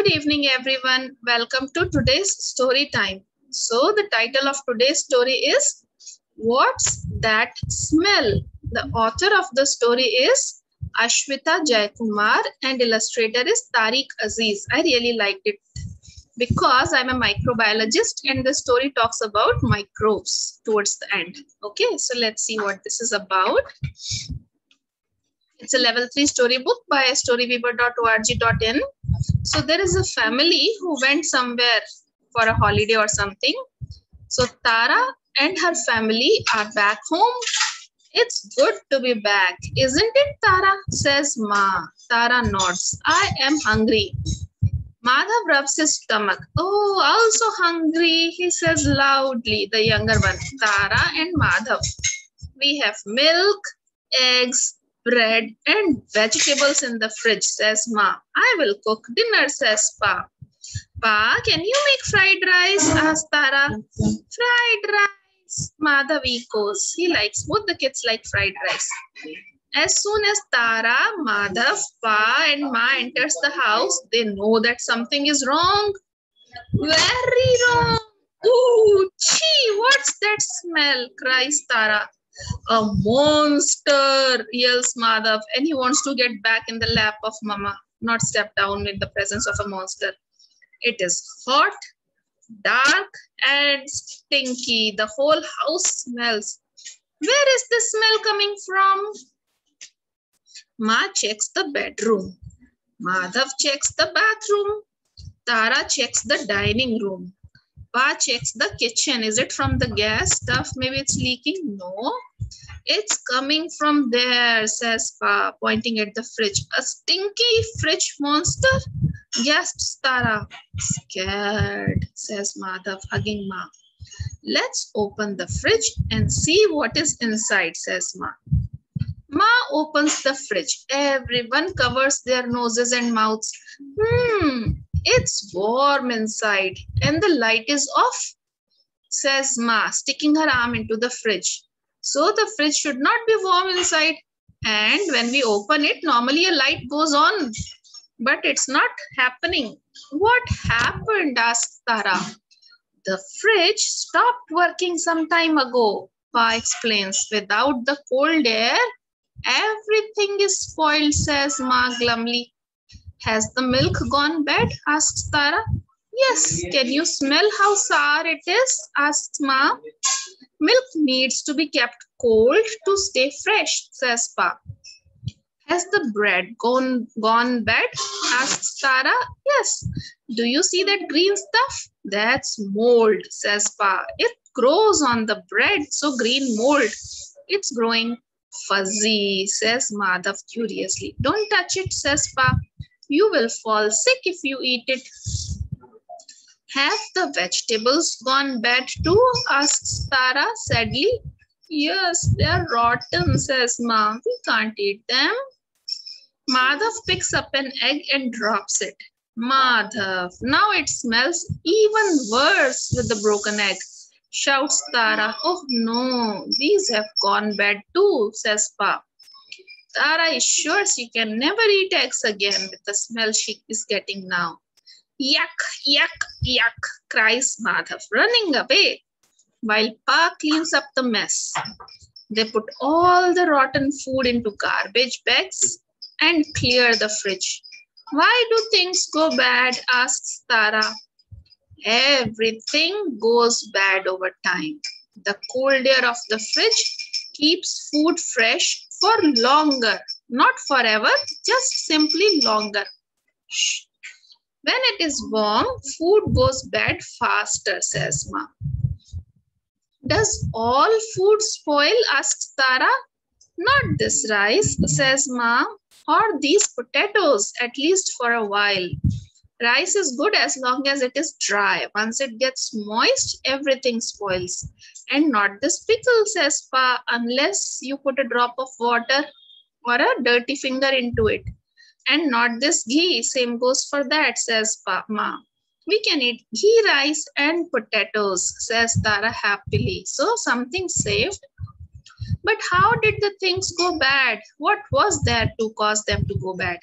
Good evening, everyone. Welcome to today's story time. So, the title of today's story is What's That Smell? The author of the story is Ashwita Jayakumar and illustrator is Tariq Aziz. I really liked it because I'm a microbiologist and the story talks about microbes towards the end. Okay, so let's see what this is about. It's a level 3 storybook by storyweaver.org.in. So there is a family who went somewhere for a holiday or something. So Tara and her family are back home. It's good to be back, isn't it, Tara? says Ma. Tara nods. I am hungry. Madhav rubs his stomach. Oh, also hungry, he says loudly, the younger one, Tara and Madhav. We have milk, eggs, bread, and vegetables in the fridge, says Ma. I will cook dinner, says Pa. Pa, can you make fried rice? asks Tara. Fried rice, Madhav echoes. He likes, both the kids like fried rice. As soon as Tara, Madhav, Pa, and Ma enters the house, they know that something is wrong. Very wrong. Ooh, gee, what's that smell? cries Tara. A monster, yells Madhav, and he wants to get back in the lap of Mama, not step down in the presence of a monster. It is hot, dark, and stinky. The whole house smells. Where is the smell coming from? Ma checks the bedroom. Madhav checks the bathroom. Tara checks the dining room. Pa checks the kitchen. Is it from the gas stuff? Maybe it's leaking? No. It's coming from there, says Pa, pointing at the fridge. A stinky fridge monster? Gasps Tara. Scared, says Madhav, hugging Ma. Let's open the fridge and see what is inside, says Ma. Ma opens the fridge. Everyone covers their noses and mouths. Hmm, it's warm inside and the light is off, says Ma, sticking her arm into the fridge. So the fridge should not be warm inside. And when we open it, normally a light goes on. But it's not happening. What happened? asks Tara. The fridge stopped working some time ago, Pa explains. Without the cold air, everything is spoiled, says Ma glumly. Has the milk gone bad? asks Tara. Yes, can you smell how sour it is? asks Ma. Milk needs to be kept cold to stay fresh, says Pa. Has the bread gone, gone bad? asks Tara. Yes. Do you see that green stuff? That's mold, says Pa. It grows on the bread, so green mold. It's growing fuzzy, says Madhav curiously. Don't touch it, says Pa. You will fall sick if you eat it. Have the vegetables gone bad too? asks Tara sadly. Yes, they are rotten, says Ma. We can't eat them. Madhav picks up an egg and drops it. Madhav, now it smells even worse with the broken egg. Shouts Tara. Oh no, these have gone bad too, says Pa. Tara is sure she can never eat eggs again with the smell she is getting now. Yuck, yuck, yuck, cries Madhav, running away while Pa cleans up the mess. They put all the rotten food into garbage bags and clear the fridge. Why do things go bad? asks Tara. Everything goes bad over time. The cold air of the fridge keeps food fresh for longer, not forever, just simply longer. When it is warm, food goes bad faster, says Ma. Does all food spoil? asks Tara. Not this rice, says Ma, or these potatoes, at least for a while. Rice is good as long as it is dry. Once it gets moist, everything spoils. And not this pickle, says Pa, unless you put a drop of water or a dirty finger into it. And not this ghee, same goes for that, says Pa, Ma. We can eat ghee rice and potatoes, says Tara happily. So something saved. But how did the things go bad? What was there to cause them to go bad?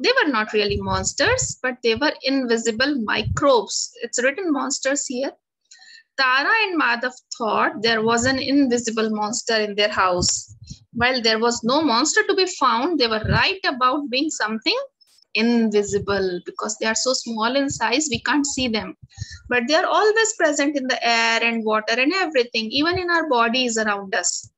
They were not really monsters, but they were invisible microbes. It's written monsters here. Tara and Madhav thought there was an invisible monster in their house. While there was no monster to be found, they were right about being something invisible because they are so small in size, we can't see them. But they are always present in the air and water and everything, even in our bodies around us.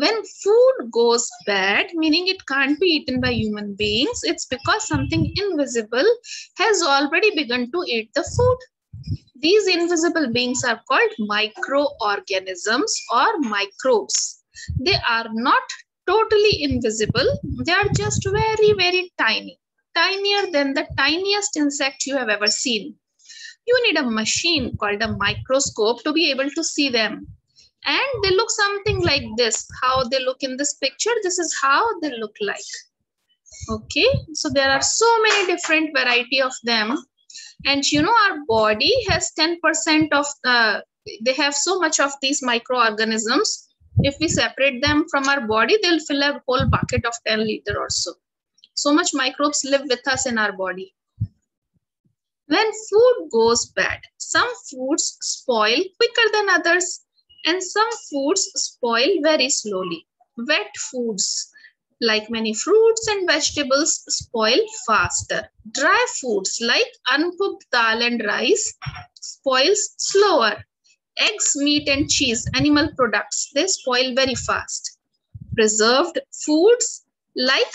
When food goes bad, meaning it can't be eaten by human beings, it's because something invisible has already begun to eat the food. These invisible beings are called microorganisms or microbes. They are not totally invisible. They are just very, very tiny, tinier than the tiniest insect you have ever seen. You need a machine called a microscope to be able to see them and they look something like this how they look in this picture. This is how they look like. Okay? So there are so many different variety of them. And you know our body has 10% of uh, they have so much of these microorganisms. If we separate them from our body they'll fill a whole bucket of 10 liter or so. So much microbes live with us in our body. When food goes bad. Some foods spoil quicker than others and some foods spoil very slowly. Wet foods like many fruits and vegetables spoil faster. Dry foods like uncooked dal and rice spoils slower. Eggs, meat and cheese, animal products, they spoil very fast. Preserved foods like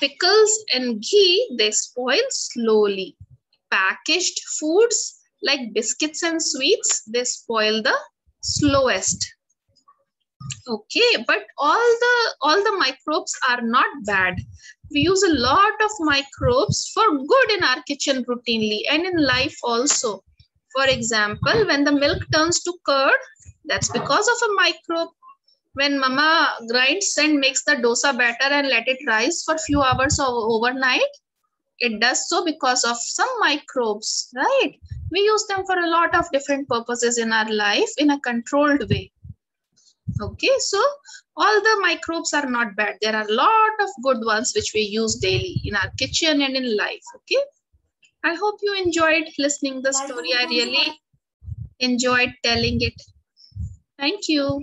pickles and ghee, they spoil slowly. Packaged foods like biscuits and sweets, they spoil the slowest. Okay but all the all the microbes are not bad. We use a lot of microbes for good in our kitchen routinely and in life also. For example when the milk turns to curd that's because of a microbe. When mama grinds and makes the dosa batter and let it rise for few hours overnight it does so because of some microbes right we use them for a lot of different purposes in our life in a controlled way. Okay so all the microbes are not bad. There are a lot of good ones which we use daily in our kitchen and in life okay? I hope you enjoyed listening the story. I really enjoyed telling it. Thank you